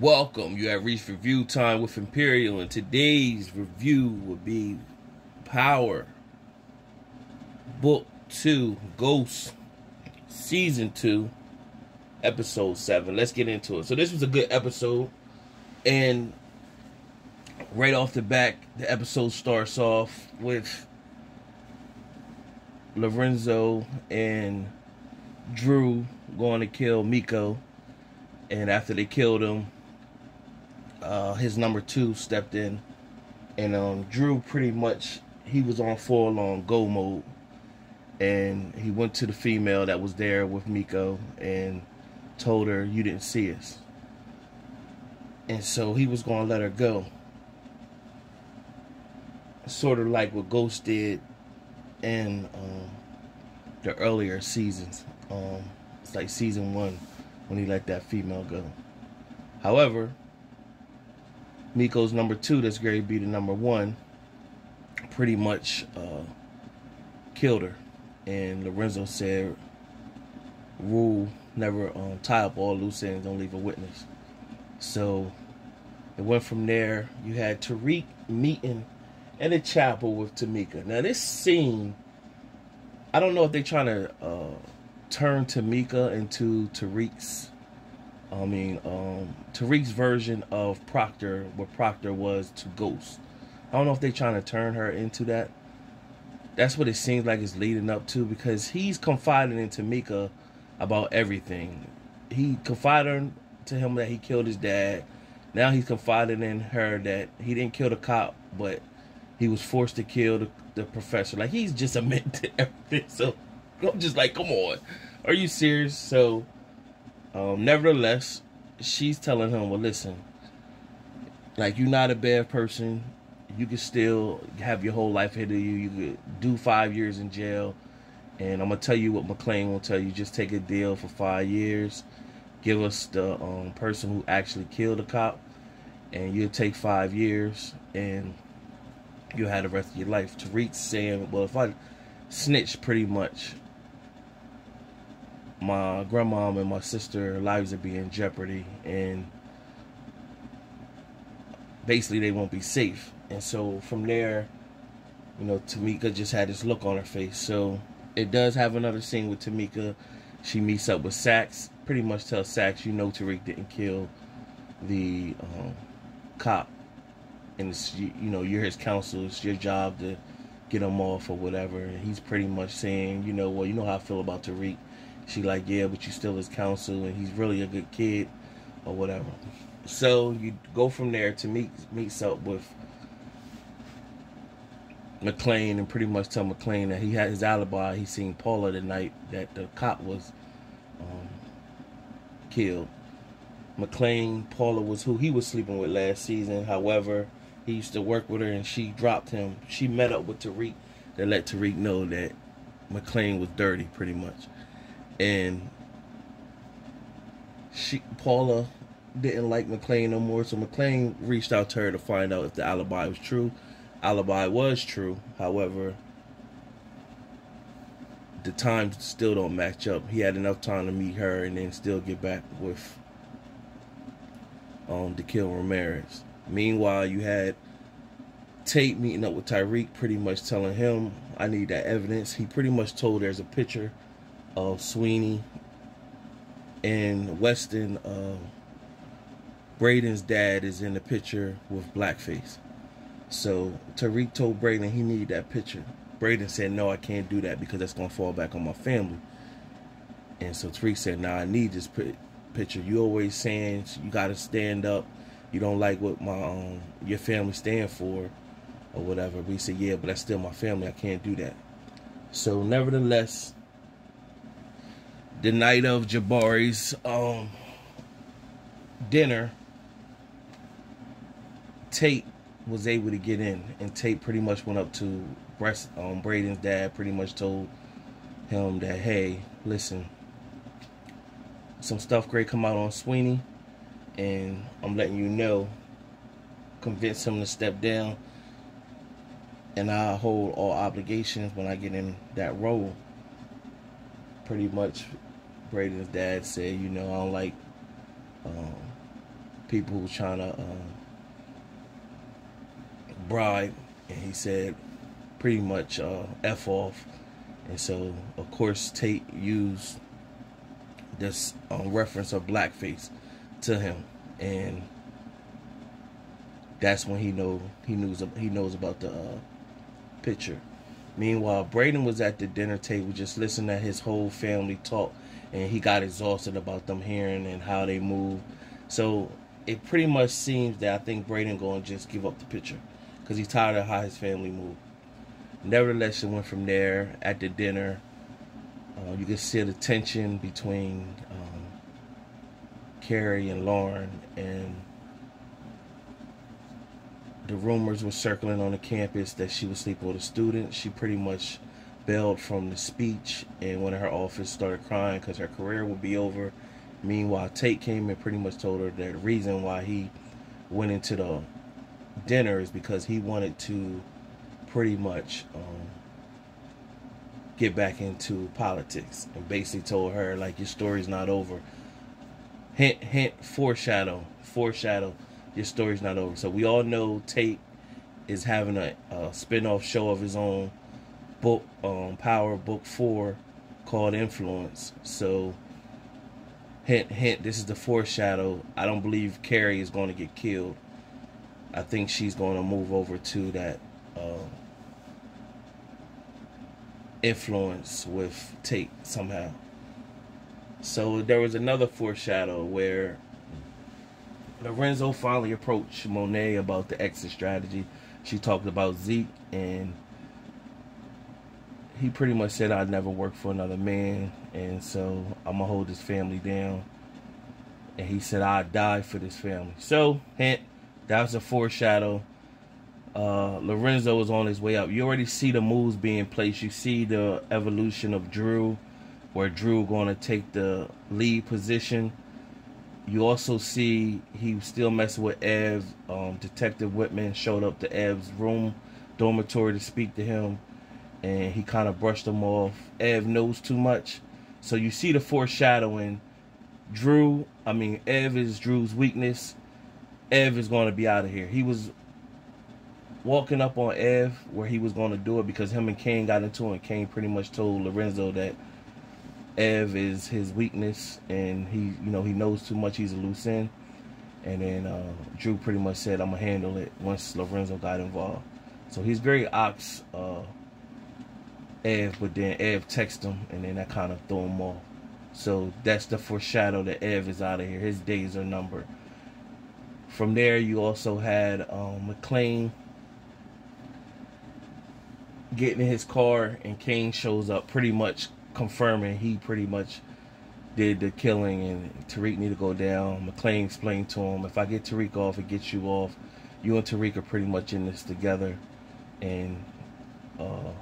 Welcome. You have reached review time with Emperiol, and today's review will be Power Book 2 Ghost Season 2 Episode 7. Let's get into it. So, this was a good episode, and right off the back, the episode starts off with Lorenzo and Dru going to kill Miko. And after they killed him, uh, his number two stepped in, and um, Dru pretty much he was on full on go mode, and he went to the female that was there with Miko and told her you didn't see us, and so he was gonna let her go, sort of like what Ghost did in um, the earlier seasons. Um, it's like season one when he let that female go. However, Miko's number two, that's Gary B the number one, pretty much uh, killed her. And Lorenzo said, rule never um, tie up all loose ends, don't leave a witness. So it went from there. You had Tariq meeting in the chapel with Tamika. Now this scene, I don't know if they're trying to uh, turn Tamika into Tariq's I mean, um, Tariq's version of Proctor, what Proctor was to Ghost. I don't know if they're trying to turn her into that. That's what it seems like it's leading up to because he's confiding in Tamika about everything. He confided to him that he killed his dad. Now he's confiding in her that he didn't kill the cop, but he was forced to kill the, the professor. Like he's just admitted to everything. So I'm just like, come on, are you serious? So um, nevertheless, she's telling him, well, listen, like you're not a bad person. You can still have your whole life ahead of you. You could do five years in jail. And I'm gonna tell you what MacLean will tell you. Just take a deal for five years. Give us the um, person who actually killed the cop, and you'll take five years, and you'll have the rest of your life. Tariq saying, "Well, if I snitch, pretty much, my grandmom and my sister lives would be in jeopardy and basically they won't be safe. And so from there you know tamika just had this look on her face. So it does have another scene with tamika. She meets up with saxe pretty much tells saxe you know tariq didn't kill the um, cop and it's you, you know you're his counsel. It's your job to get him off or whatever. And he's pretty much saying you know well you know how i feel about tariq she like, yeah, but you still his counsel, and he's really a good kid, or whatever. So you go from there to meet meets up with MacLean and pretty much tell MacLean that he had his alibi. He seen Paula the night that the cop was um, killed. MacLean, Paula was who he was sleeping with last season. However, he used to work with her and she dropped him. She met up with Tariq to let Tariq know that MacLean was dirty, pretty much and she Paula didn't like MacLean no more, so MacLean reached out to her to find out if the alibi was true. Alibi was true, however, the times still don't match up. He had enough time to meet her and then still get back with um to kill Ramirez. Meanwhile, you had Tate meeting up with Tariq, pretty much telling him, "I need that evidence." He pretty much told there's a picture of Sweeney and Weston. Uh, Brayden's dad is in the picture with blackface. So Tariq told Brayden he needed that picture. Brayden said, "No, I can't do that because that's gonna fall back on my family." And so Tariq said, "Nah, I need this picture. You always saying you gotta stand up. You don't like what my um, your family stand for, or whatever." He said, "Yeah, but that's still my family. I can't do that." So nevertheless, the night of Jabari's um, dinner, Tate was able to get in, and Tate pretty much went up to Breast, um, Brayden's dad. Pretty much told him that, hey, listen, some stuff great come out on Sweeney, and I'm letting you know. Convince him to step down, and I hold all obligations when I get in that role. Pretty much Brayden's dad said, you know, I don't like um, people who trying to uh, bribe, and he said pretty much uh, f off. And so, of course, Tate used this uh, reference of blackface to him, and that's when he know he knows he knows about the uh, picture. Meanwhile, Brayden was at the dinner table just listening to his whole family talk, and he got exhausted about them hearing and how they move. So it pretty much seems that I think Brayden going to just give up the picture because he's tired of how his family moved. Nevertheless, it went from there at the dinner. Uh, you can see the tension between um, Carrie and Lauren, and the rumors were circling on the campus that she was sleeping with a student. She pretty much bailed from the speech and went to her office, started crying because her career would be over. Meanwhile, Tate came and pretty much told her that the reason why he went into the dinner is because he wanted to pretty much um, get back into politics and basically told her like your story's not over. Hint, hint, foreshadow, foreshadow, your story's not over. So we all know Tate is having a, a spin-off show of his own book, um, Power Book Four, called Influence. So hint, hint, this is the foreshadow. I don't believe Carrie is going to get killed. I think she's going to move over to that. Uh, influence with Tate somehow. So there was another foreshadow where Lorenzo finally approached Monet about the exit strategy. She talked about Zeke and he pretty much said I'd never work for another man and so I'm gonna hold this family down. And he said I'd die for this family. So hint, that was a foreshadow uh, Lorenzo is on his way up. You already see the moves being placed. You see the evolution of Dru, where Dru going to take the lead position. You also see he still messing with Ev. Um, Detective Whitman showed up to Ev's room, dormitory to speak to him, and he kind of brushed them off. Ev knows too much, so you see the foreshadowing. Dru, I mean Ev is Dru's weakness. Ev is going to be out of here. He was walking up on Ev where he was going to do it because him and Cane got into it. And Cane pretty much told Lorenzo that Ev is his weakness and he, you know, he knows too much. He's a loose end. And then uh, Dru pretty much said, I'm going to handle it once Lorenzo got involved. So he's very ox uh, Ev, but then Ev texted him and then that kind of threw him off. So that's the foreshadow that Ev is out of here. His days are numbered. From there, you also had um, MacLean getting in his car and Cane shows up pretty much confirming he pretty much did the killing and Tariq need to go down. MacLean explained to him, if I get Tariq off, it gets you off. You and Tariq are pretty much in this together. And uh,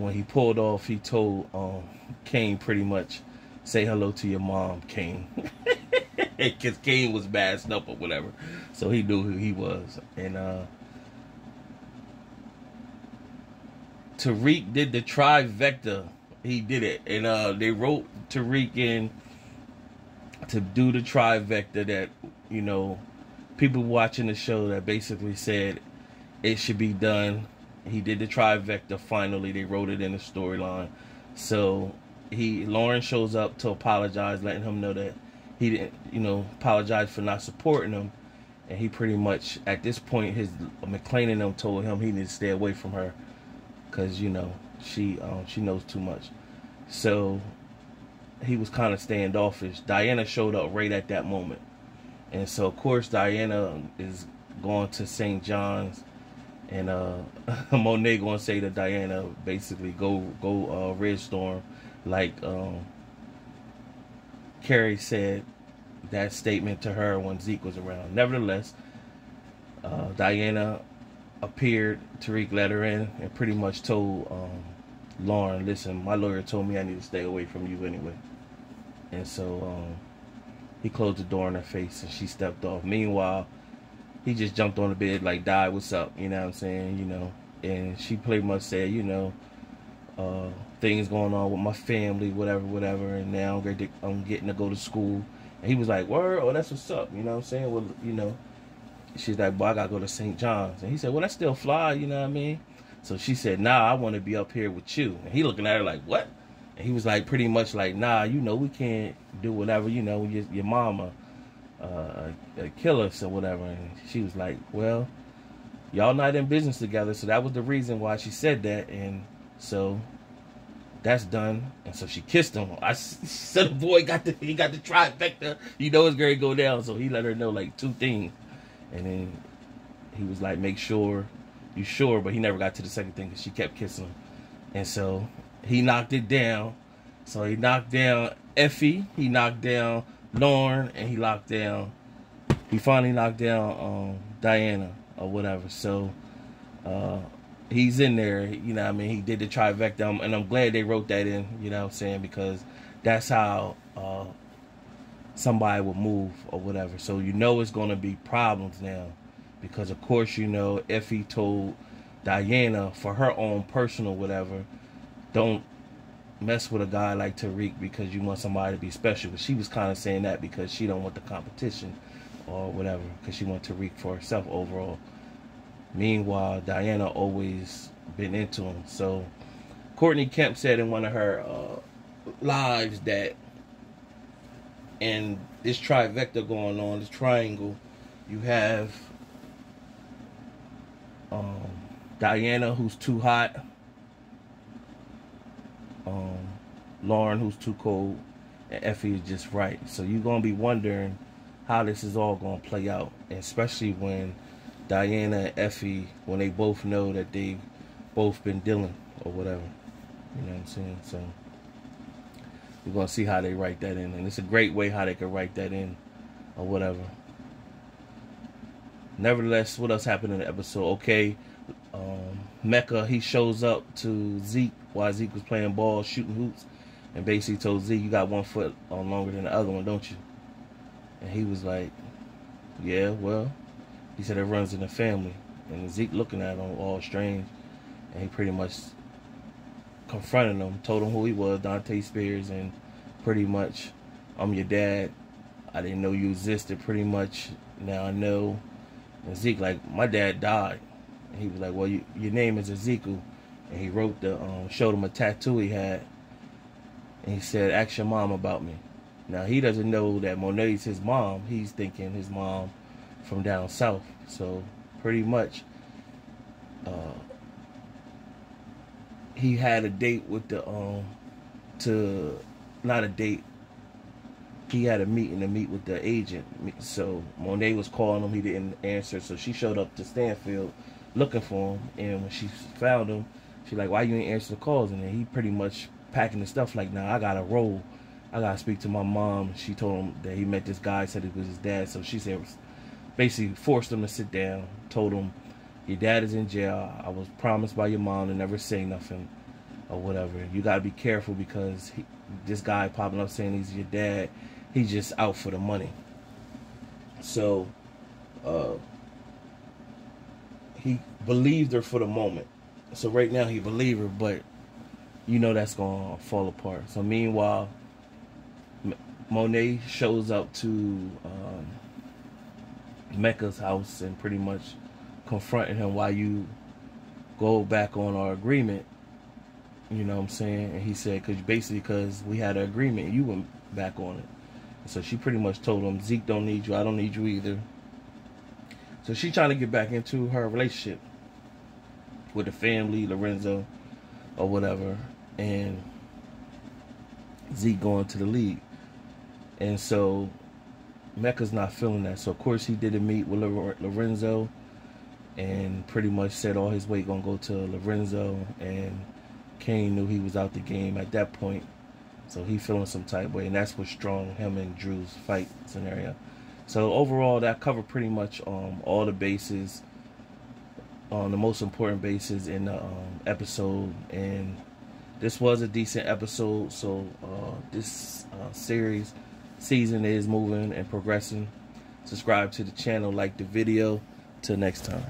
when he pulled off, he told um, Cane pretty much, say hello to your mom, Cane. Because Cane was masked up or whatever. So he knew who he was. And uh, Tariq did the trifecta. He did it, and uh, they wrote Tariq in to do the trifecta that you know people watching the show that basically said it should be done. He did the trifecta. Finally, they wrote it in the storyline. So he Lauren shows up to apologize, letting him know that he didn't, you know, apologize for not supporting him. And he pretty much, at this point, his MacLean and them told him he needs to stay away from her because you know she um, she knows too much. So he was kind of standoffish. Diana showed up right at that moment, and so of course Diana is going to St. John's, and uh, Monet to say to Diana basically go go uh, Red Storm, like um, Carrie said that statement to her when Zeke was around. Nevertheless, uh, Diana appeared, Tariq let her in and pretty much told um, Lauren, listen, my lawyer told me I need to stay away from you anyway. And so um, he closed the door in her face and she stepped off. Meanwhile, he just jumped on the bed like, die, what's up? You know what I'm saying? You know, and she pretty much said, you know, uh, things going on with my family, whatever, whatever. And now I'm getting, I'm getting to go to school And he was like, "Word, oh that's what's up." You know what I'm saying? Well, you know, she's like, "Boy, I gotta go to St. John's," and he said, "Well, that's still fly." You know what I mean? So she said, "Nah, I want to be up here with you." And he looking at her like, "What?" And he was like, pretty much like, "Nah, you know, we can't do whatever. You know, your, your mama uh, kill us or whatever." And she was like, "Well." y'all not in business together. So that was the reason why she said that. And so that's done. And so she kissed him. I said the boy got the he got the trifecta. You know it's going to go down. So he let her know like two things. And then he was like, make sure you sure. But he never got to the second thing because she kept kissing him. And so he knocked it down. So he knocked down Effie. He knocked down Lauren. And he locked down, he finally knocked down um, Diana or whatever. So uh, he's in there, you know I mean? He did the trifecta, and I'm glad they wrote that in, you know what I'm saying? Because that's how uh, somebody will move or whatever. So you know it's going to be problems now. Because, of course, you know, if he told Diana for her own personal whatever, don't mess with a guy like Tariq because you want somebody to be special. But she was kind of saying that because she don't want the competition or whatever because she want Tariq for herself overall. Meanwhile, Diana always been into him. So Courtney Kemp said in one of her uh, lives that in this trifecta going on, this triangle, you have um, Diana who's too hot, um, Lauren who's too cold, and Effie is just right. So you're gonna be wondering how this is all gonna play out, especially when Diana and Effie when they both know that they've both been dealing or whatever. You know what I'm saying? So we're gonna see how they write that in, and it's a great way how they could write that in or whatever. Nevertheless, what else happened in the episode? Okay, um, Mecca he shows up to Zeke while Zeke was playing ball, shooting hoops, and basically told Zeke, "You got one foot on longer than the other one, don't you?" And he was like, "Yeah, well." He said it runs in the family. And Zeke looking at him all strange. And he pretty much confronted him, told him who he was, Dante Spears, and pretty much, I'm your dad. I didn't know you existed pretty much. Now I know. And Zeke, like, my dad died. He was like, well, you, your name is Ezekiel. And he wrote the, um, showed him a tattoo he had. And he said, ask your mom about me. Now, he doesn't know that Monet's his mom. He's thinking his mom from down south. So pretty much, uh, he had a date with the um to not a date. He had a meeting to meet with the agent. So Monet was calling him. He didn't answer. So she showed up to Stansfield looking for him. And when she found him, she like, "Why you ain't answer the calls?" And then he pretty much packing the stuff like, "Nah, I gotta roll. I gotta speak to my mom." She told him that he met this guy, said it was his dad. So she said, basically forced him to sit down, told him, your dad is in jail. I was promised by your mom to never say nothing or whatever. You got to be careful because he, this guy popping up saying he's your dad, he's just out for the money. So, uh, he believed her for the moment. So right now he believed her, but you know that's to fall apart. So meanwhile, Monet shows up to um, Mecca's house and pretty much confronting him why you go back on our agreement. You know what I'm saying? And he said, because basically, because we had an agreement, you went back on it. So she pretty much told him, Zeke don't need you, I don't need you either. So she trying to get back into her relationship with the family, Lorenzo, or whatever. And Zeke going to the league. And so Mecca's not feeling that. So, of course, he didn't meet with Lorenzo and pretty much said all his weight going to go to Lorenzo. And Cane knew he was out the game at that point. So he feeling some type way. And that's what strong him and Dru's fight scenario. So overall, that covered pretty much um, all the bases, on um, the most important bases in the um, episode. And this was a decent episode. So uh, this uh, series season is moving and progressing. Subscribe to the channel, like the video. Till next time.